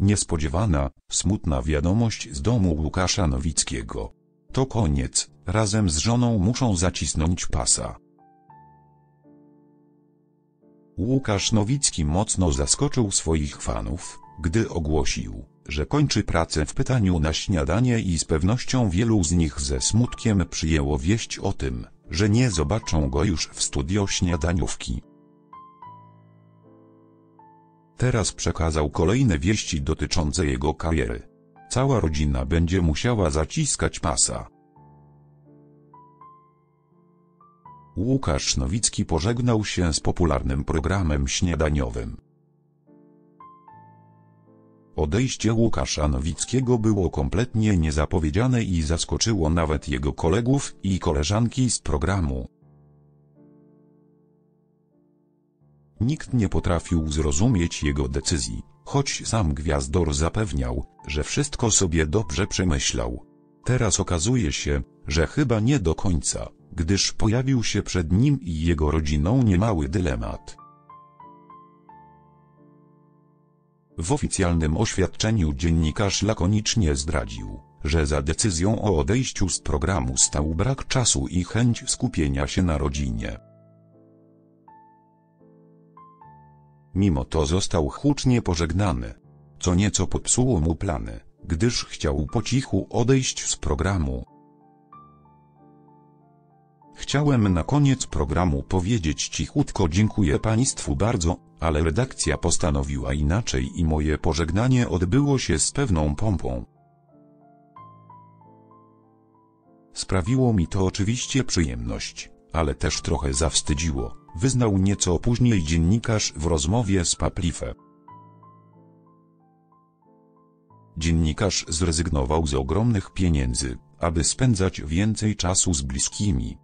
Niespodziewana, smutna wiadomość z domu Łukasza Nowickiego. To koniec, razem z żoną muszą zacisnąć pasa. Łukasz Nowicki mocno zaskoczył swoich fanów, gdy ogłosił, że kończy pracę w pytaniu na śniadanie i z pewnością wielu z nich ze smutkiem przyjęło wieść o tym, że nie zobaczą go już w studio śniadaniówki. Teraz przekazał kolejne wieści dotyczące jego kariery. Cała rodzina będzie musiała zaciskać pasa. Łukasz Nowicki pożegnał się z popularnym programem śniadaniowym. Odejście Łukasza Nowickiego było kompletnie niezapowiedziane i zaskoczyło nawet jego kolegów i koleżanki z programu. Nikt nie potrafił zrozumieć jego decyzji, choć sam Gwiazdor zapewniał, że wszystko sobie dobrze przemyślał. Teraz okazuje się, że chyba nie do końca, gdyż pojawił się przed nim i jego rodziną niemały dylemat. W oficjalnym oświadczeniu dziennikarz lakonicznie zdradził, że za decyzją o odejściu z programu stał brak czasu i chęć skupienia się na rodzinie. Mimo to został hucznie pożegnany, co nieco popsuło mu plany, gdyż chciał po cichu odejść z programu. Chciałem na koniec programu powiedzieć cichutko dziękuję Państwu bardzo, ale redakcja postanowiła inaczej i moje pożegnanie odbyło się z pewną pompą. Sprawiło mi to oczywiście przyjemność, ale też trochę zawstydziło, wyznał nieco później dziennikarz w rozmowie z Paplife. Dziennikarz zrezygnował z ogromnych pieniędzy, aby spędzać więcej czasu z bliskimi.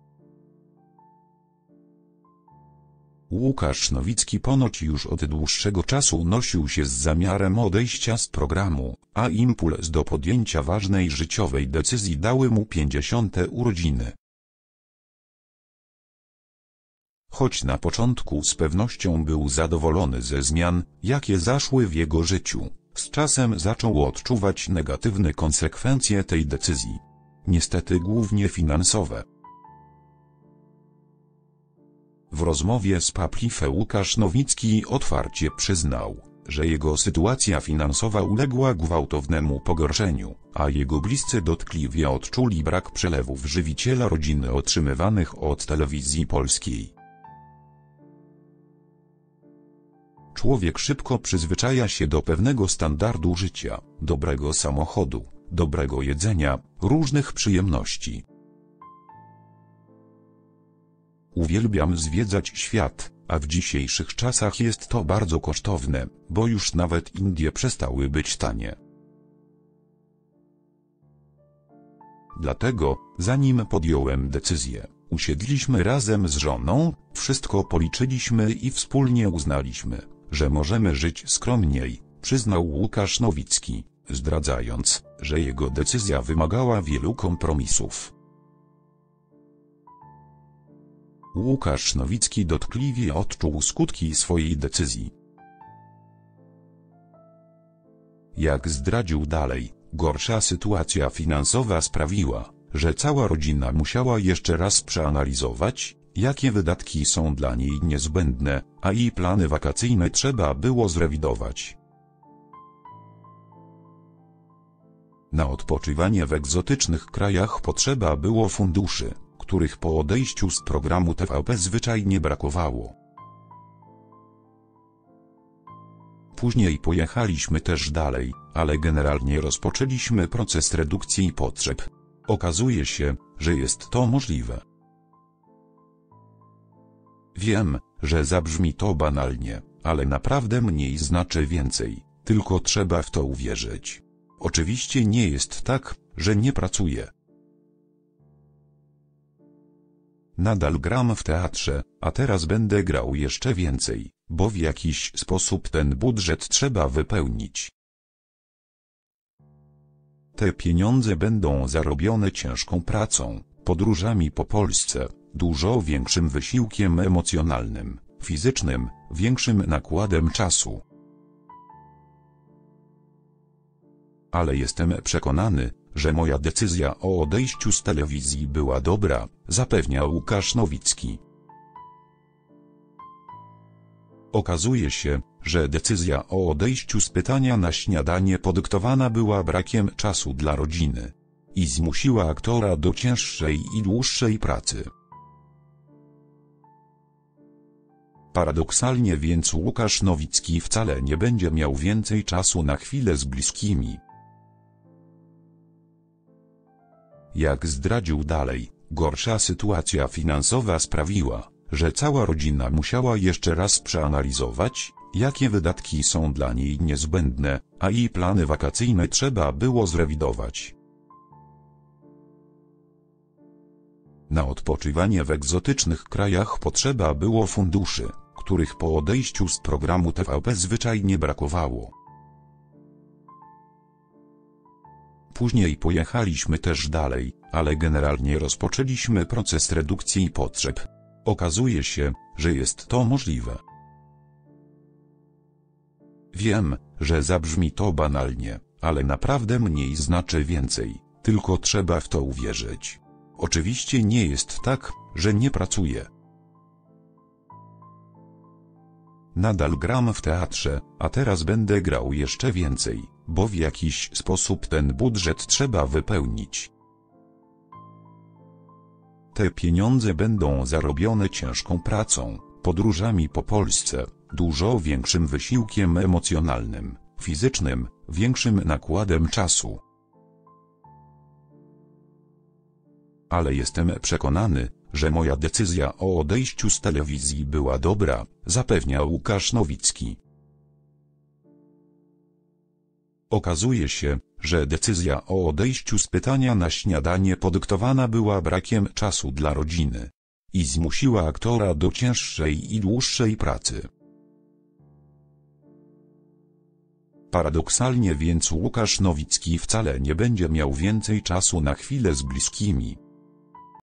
Łukasz Nowicki ponoć już od dłuższego czasu nosił się z zamiarem odejścia z programu, a impuls do podjęcia ważnej życiowej decyzji dały mu 50. urodziny. Choć na początku z pewnością był zadowolony ze zmian, jakie zaszły w jego życiu, z czasem zaczął odczuwać negatywne konsekwencje tej decyzji. Niestety głównie finansowe. W rozmowie z Paplife Łukasz Nowicki otwarcie przyznał, że jego sytuacja finansowa uległa gwałtownemu pogorszeniu, a jego bliscy dotkliwie odczuli brak przelewów żywiciela rodziny otrzymywanych od telewizji polskiej. Człowiek szybko przyzwyczaja się do pewnego standardu życia, dobrego samochodu, dobrego jedzenia, różnych przyjemności. Uwielbiam zwiedzać świat, a w dzisiejszych czasach jest to bardzo kosztowne, bo już nawet Indie przestały być tanie. Dlatego, zanim podjąłem decyzję, usiedliśmy razem z żoną, wszystko policzyliśmy i wspólnie uznaliśmy, że możemy żyć skromniej, przyznał Łukasz Nowicki, zdradzając, że jego decyzja wymagała wielu kompromisów. Łukasz Nowicki dotkliwie odczuł skutki swojej decyzji. Jak zdradził dalej, gorsza sytuacja finansowa sprawiła, że cała rodzina musiała jeszcze raz przeanalizować, jakie wydatki są dla niej niezbędne, a i plany wakacyjne trzeba było zrewidować. Na odpoczywanie w egzotycznych krajach potrzeba było funduszy których po odejściu z programu TVP zwyczajnie brakowało. Później pojechaliśmy też dalej, ale generalnie rozpoczęliśmy proces redukcji potrzeb. Okazuje się, że jest to możliwe. Wiem, że zabrzmi to banalnie, ale naprawdę mniej znaczy więcej, tylko trzeba w to uwierzyć. Oczywiście nie jest tak, że nie pracuję. Nadal gram w teatrze, a teraz będę grał jeszcze więcej, bo w jakiś sposób ten budżet trzeba wypełnić. Te pieniądze będą zarobione ciężką pracą, podróżami po Polsce, dużo większym wysiłkiem emocjonalnym, fizycznym, większym nakładem czasu. Ale jestem przekonany, że moja decyzja o odejściu z telewizji była dobra, zapewnia Łukasz Nowicki. Okazuje się, że decyzja o odejściu z pytania na śniadanie podyktowana była brakiem czasu dla rodziny. I zmusiła aktora do cięższej i dłuższej pracy. Paradoksalnie więc Łukasz Nowicki wcale nie będzie miał więcej czasu na chwilę z bliskimi. Jak zdradził dalej, gorsza sytuacja finansowa sprawiła, że cała rodzina musiała jeszcze raz przeanalizować, jakie wydatki są dla niej niezbędne, a i plany wakacyjne trzeba było zrewidować. Na odpoczywanie w egzotycznych krajach potrzeba było funduszy, których po odejściu z programu TVP zwyczajnie brakowało. Później pojechaliśmy też dalej, ale generalnie rozpoczęliśmy proces redukcji potrzeb. Okazuje się, że jest to możliwe. Wiem, że zabrzmi to banalnie, ale naprawdę mniej znaczy więcej, tylko trzeba w to uwierzyć. Oczywiście nie jest tak, że nie pracuję. Nadal gram w teatrze, a teraz będę grał jeszcze więcej, bo w jakiś sposób ten budżet trzeba wypełnić. Te pieniądze będą zarobione ciężką pracą, podróżami po Polsce, dużo większym wysiłkiem emocjonalnym, fizycznym, większym nakładem czasu. Ale jestem przekonany, że moja decyzja o odejściu z telewizji była dobra, zapewnia Łukasz Nowicki. Okazuje się, że decyzja o odejściu z pytania na śniadanie podyktowana była brakiem czasu dla rodziny. I zmusiła aktora do cięższej i dłuższej pracy. Paradoksalnie więc Łukasz Nowicki wcale nie będzie miał więcej czasu na chwilę z bliskimi.